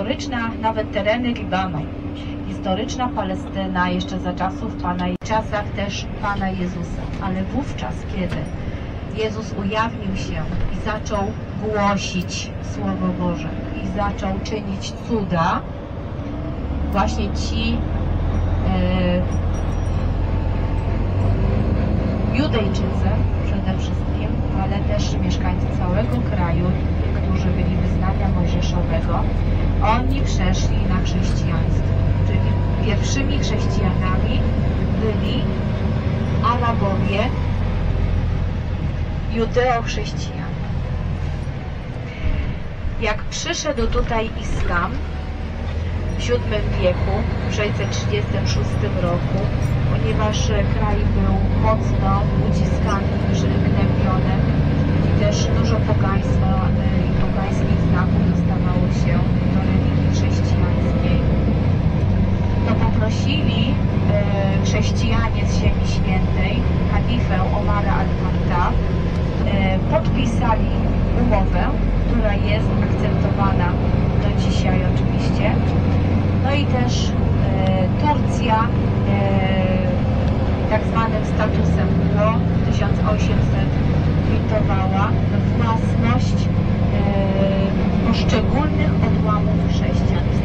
historyczna, nawet tereny Libanu, historyczna Palestyna jeszcze za czasów Pana i czasach też Pana Jezusa. Ale wówczas, kiedy Jezus ujawnił się i zaczął głosić Słowo Boże i zaczął czynić cuda, właśnie ci e, Judejczycy przede wszystkim, ale też mieszkańcy całego kraju, którzy byli wyznania mojżeszowego, oni przeszli na chrześcijaństwo. Czyli pierwszymi chrześcijanami byli Arabowie, judeo-chrześcijanie. Jak przyszedł tutaj islam w VII wieku, w 636 roku, ponieważ kraj był mocno uciskany, gnębiony i też dużo pogaństwa e, i pogańskich znaków dostawało się do religii chrześcijańskiej, to poprosili e, chrześcijanie z Ziemi Świętej, kalifę Omara al-Khattab, e, podpisali umowę, która jest akceptowana do dzisiaj oczywiście. No i też Turcja tak zwanym statusem w 1800 kwitowała własność e, poszczególnych odłamów chrześcijaństwa.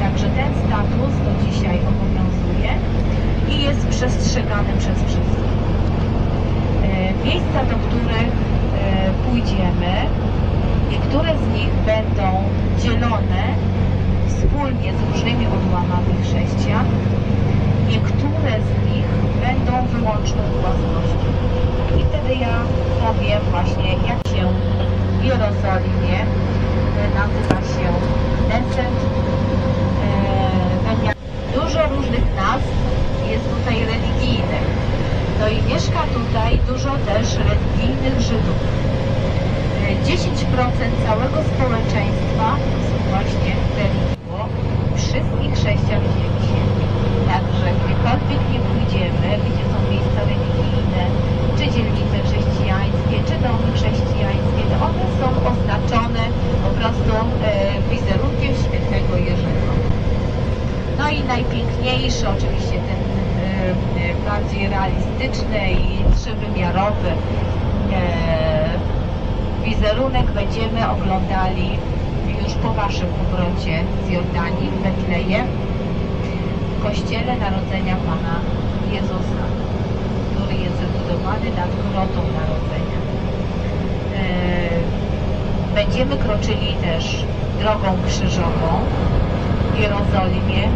Także ten status do dzisiaj obowiązuje i jest przestrzegany przez wszystkich. E, miejsca, do których e, pójdziemy, niektóre z nich będą dzielone wspólnie z różnymi odłamami chrześcijan, niektóre z nich będą wyłączną własnością. I wtedy ja powiem właśnie, jak się w Jerozolimie nazywa się Neset. Będzie dużo różnych nazw jest tutaj religijnych. No i mieszka tutaj dużo też religijnych Żydów. 10% całego społeczeństwa są właśnie religii. Wszystkich chrześcijan w ziemi świętej. Także gdziekolwiek nie pójdziemy, gdzie są miejsca religijne, czy dzielnice chrześcijańskie, czy domy chrześcijańskie, to one są oznaczone po prostu e, wizerunkiem świętego Jerzego. No i najpiękniejszy, oczywiście ten e, e, bardziej realistyczny i trzywymiarowy wizerunek będziemy oglądali już po Waszym powrocie z Jordanii w Betlejem w Kościele Narodzenia Pana Jezusa, który jest wybudowany nad grotą Narodzenia. E, będziemy kroczyli też drogą krzyżową w Jerozolimie.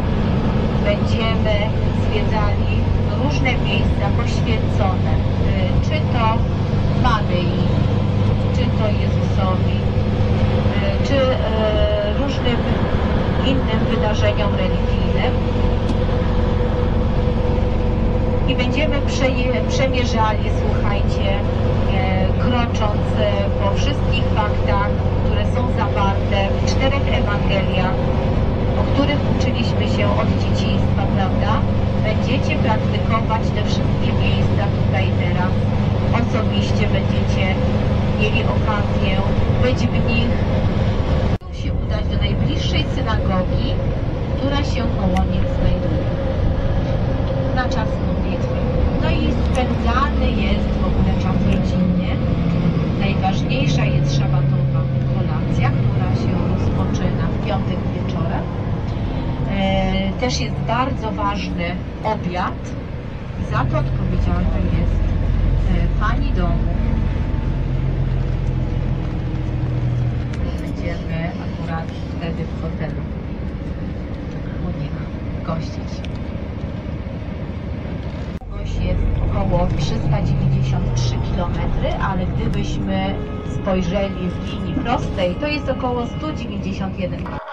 Będziemy zwiedzali różne miejsca poświęcone, e, czy to Maryi, czy to Jezusowi, e, czy różnym innym wydarzeniom religijnym. I będziemy przemierzali, słuchajcie, krocząc po wszystkich faktach, które są zawarte w czterech Ewangeliach, o których uczyliśmy się od dzieciństwa, prawda? Będziecie praktykować te wszystkie miejsca tutaj teraz. Osobiście będziecie mieli okazję być w nich, się udać do najbliższej synagogi, która się koło nich znajduje na czas modlitwy. No i spędzany jest w ogóle czas rodzinny. Najważniejsza jest szabatowa kolacja, która się rozpoczyna w piątek wieczorem. Też jest bardzo ważny obiad. Za to odpowiedzialna jest e, pani domu. Będziemy akurat wtedy w hotelu u nich gościć jest około 393 km, ale gdybyśmy spojrzeli w linii prostej, to jest około 191 km.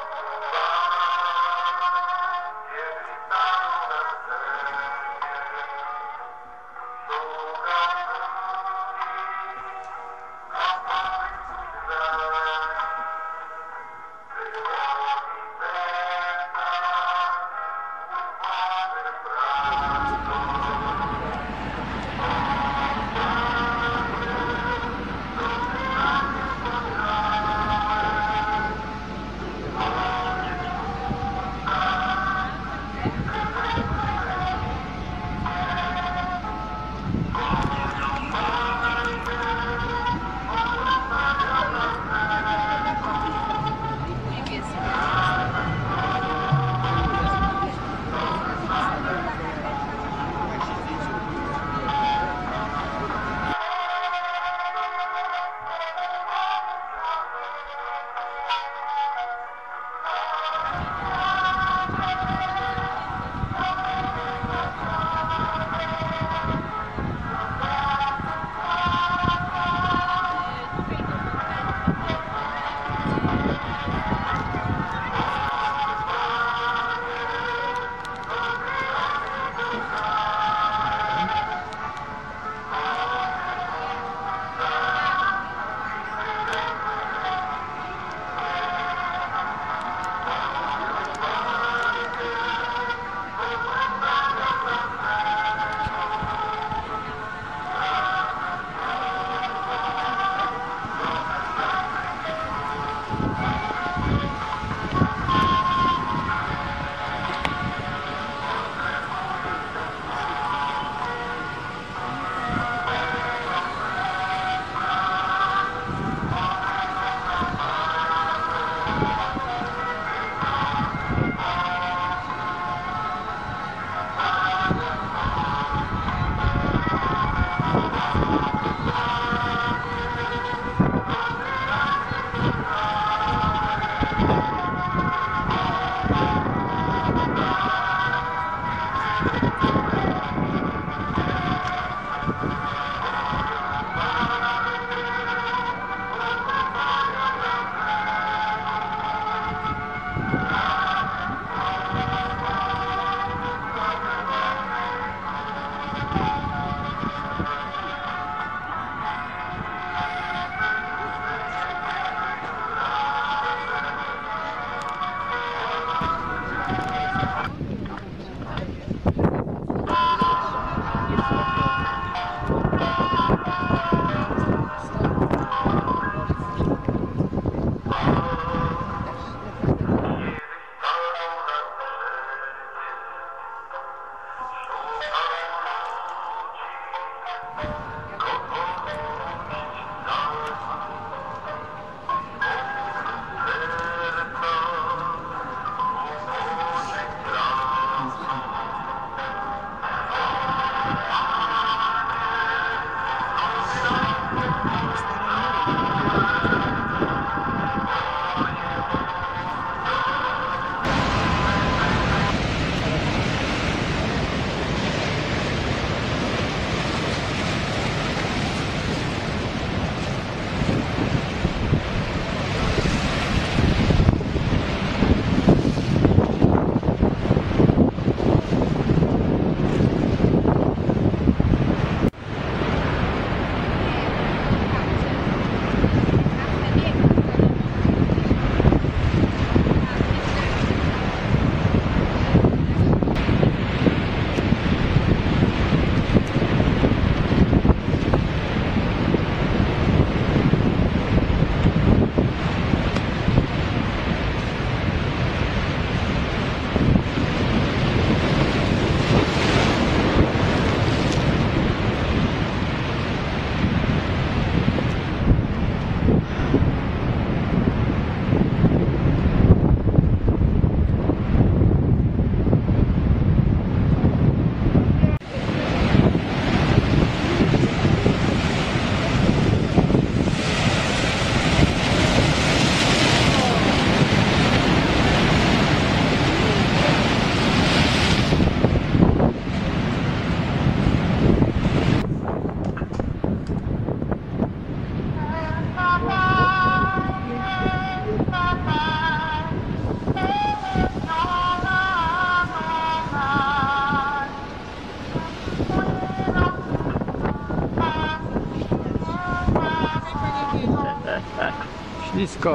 Ślisko.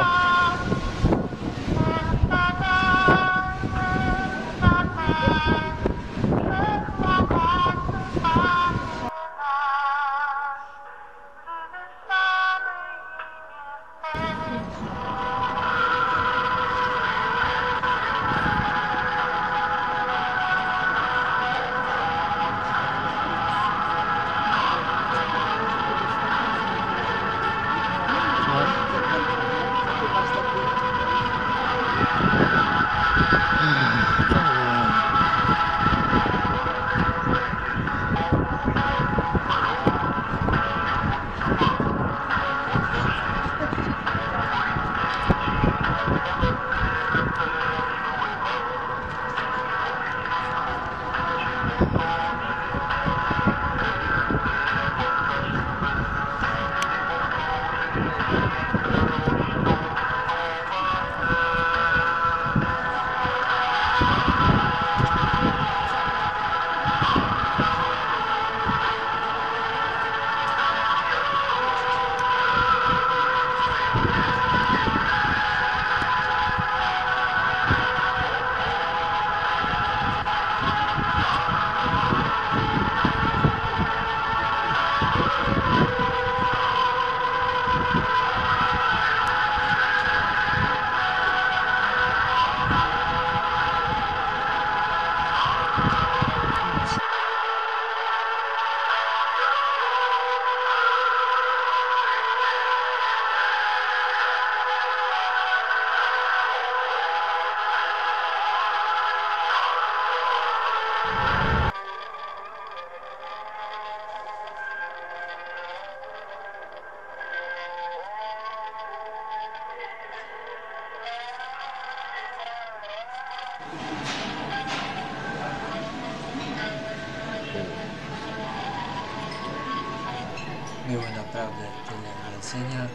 Tyle jedzenia,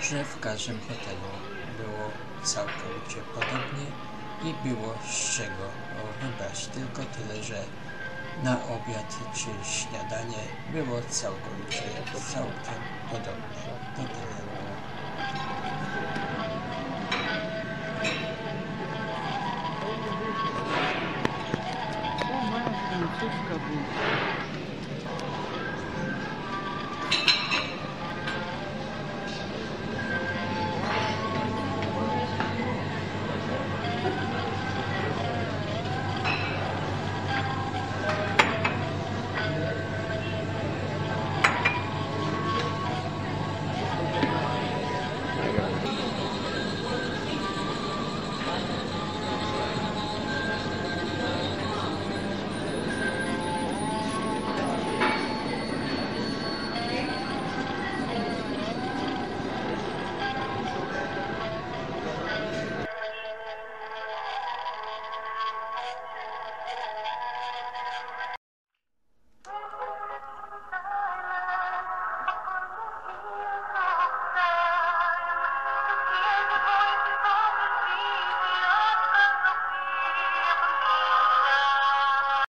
że w każdym hotelu było całkowicie podobnie i było z czego wybrać. Tylko tyle, że na obiad czy śniadanie było całkowicie całkiem podobne. To tyle. Końcówka była.